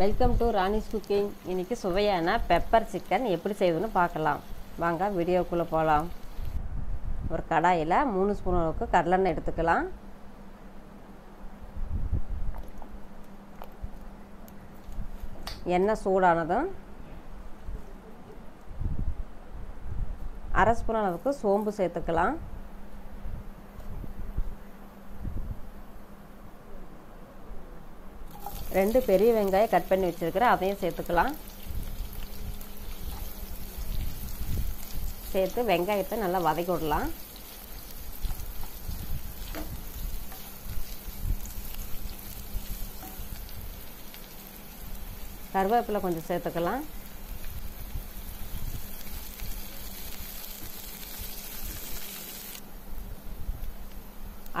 Welcome to Rani's cooking. இன்றைக்கி சுவையான pepper chicken எப்படி செய்யுதுன்னு பார்க்கலாம். வாங்க வீடியோக்குள்ளே போகலாம் ஒரு கடாயில் மூணு ஸ்பூன் அளவுக்கு கடலெண்ணெய் எடுத்துக்கலாம். எண்ணெய் சூடானதும் அரை ஸ்பூன் அளவுக்கு சோம்பு சேர்த்துக்கலாம். ரெண்டு பெரிய வெங்காயம் கட் பண்ணி வச்சுருக்கிறேன் அதையும் சேர்த்துக்கலாம். சேர்த்து வெங்காயத்தை நல்லா வதக்கி விடலாம். கருவேப்பிலை கொஞ்சம் சேர்த்துக்கலாம்.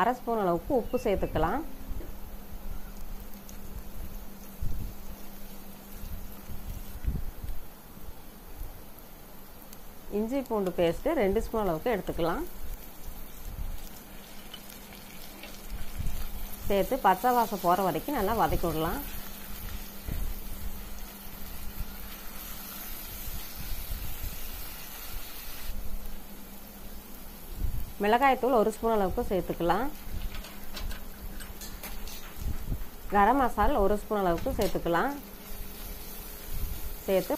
அரை ஸ்பூன் அளவுக்கு உப்பு சேர்த்துக்கலாம். இஞ்சி பூண்டு பேஸ்ட்டு ரெண்டு ஸ்பூன் அளவுக்கு எடுத்துக்கலாம். சேர்த்து பச்சை வாசம் போகிற வரைக்கும் நல்லா வதக்கி விடலாம். மிளகாய்த்தூள் ஒரு ஸ்பூன் அளவுக்கு சேர்த்துக்கலாம். கரம் மசாலா ஒரு ஸ்பூன் அளவுக்கு சேர்த்துக்கலாம். சேர்த்து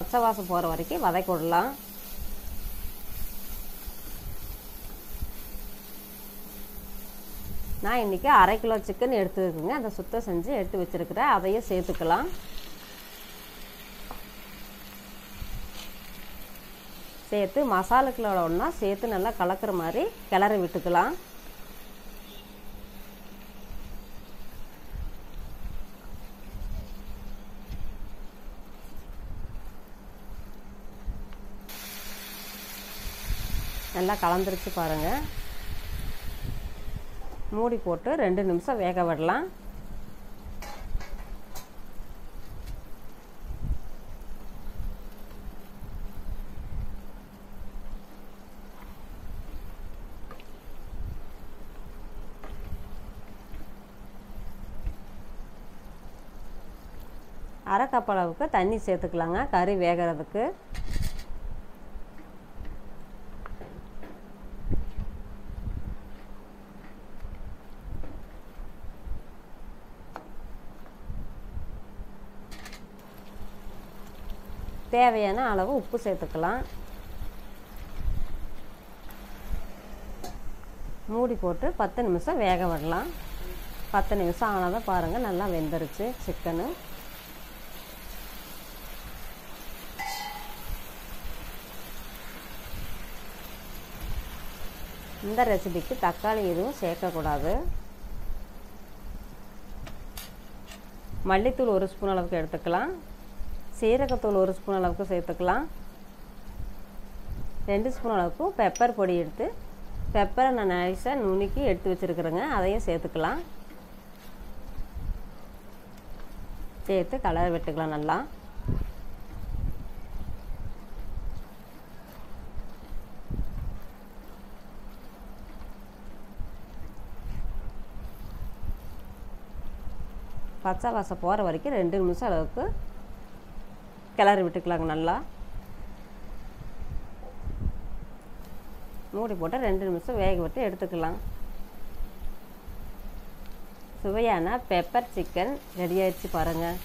பச்சை வாசம் போகிற வரைக்கும் வதக்கி விடலாம். நான் இன்றைக்கி அரை கிலோ சிக்கன் எடுத்து வைக்கங்க அதை சுத்தம் செஞ்சு எடுத்து வச்சுருக்கிறேன். அதையும் சேர்த்துக்கலாம். சேர்த்து மசாலாக்களோட ஒன்றா சேர்த்து நல்லா கலக்கிற மாதிரி கிளறி விட்டுக்கலாம். நல்லா கலந்துருச்சு பாருங்கள் மூடி போட்டு ரெண்டு நிமிஷம் வேக விடலாம். அரை கப் அளவுக்கு தண்ணி சேர்த்துக்கலாங்க கறி வேகிறதுக்கு. தேவையான அளவு உப்பு சேர்த்துக்கலாம். மூடி போட்டு பத்து நிமிஷம் வேக விடலாம். பத்து நிமிஷம் ஆனதை பாருங்கள் நல்லா வெந்துருச்சு சிக்கனு. இந்த ரெசிபிக்கு தக்காளி எதுவும் சேர்க்கக்கூடாது. மல்லித்தூள் ஒரு ஸ்பூன் அளவுக்கு எடுத்துக்கலாம். சீரகத்தூள் ஒரு ஸ்பூன் அளவுக்கு சேர்த்துக்கலாம். ரெண்டு ஸ்பூன் அளவுக்கு பெப்பர் பொடி எடுத்து பெப்பரை நான் நைஸாக நுணுக்கி எடுத்து வச்சுருக்குறேங்க. அதையும் சேர்த்துக்கலாம். சேர்த்து கலர் விட்டுக்கலாம் நல்லா. பச்சை வாசம் போகிற வரைக்கும் ரெண்டு நிமிஷம் அளவுக்கு கிளறி விட்டுக்கலாங்க நல்லா. மூடி போட்டு ரெண்டு நிமிஷம் வேக விட்டு எடுத்துக்கலாம். சுவையான பெப்பர் சிக்கன் ரெடி ஆயிடுச்சு பாருங்கள்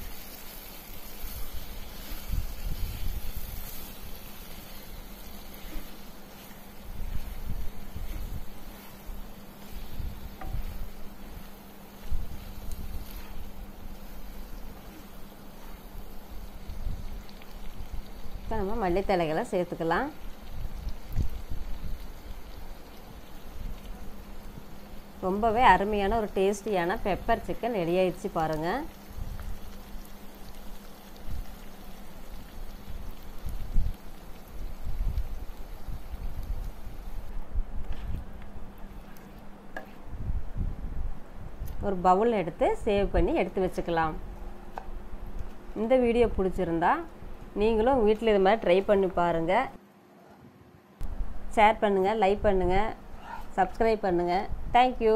இப்போ நம்ம மல்லித்தலைகளை சேர்த்துக்கலாம். ரொம்பவே அருமையான ஒரு டேஸ்டியான பெப்பர் சிக்கன் ரெடி ஆயிடுச்சு பாருங்கள் ஒரு பவுல் எடுத்து சேவ் பண்ணி எடுத்து வச்சுக்கலாம். இந்த வீடியோ பிடிச்சிருந்தா நீங்களும் வீட்டில் இது மாதிரி ட்ரை பண்ணி பாருங்கள் ஷேர் பண்ணுங்கள் லைக் பண்ணுங்கள் சப்ஸ்கிரைப் பண்ணுங்கள் தேங்க்யூ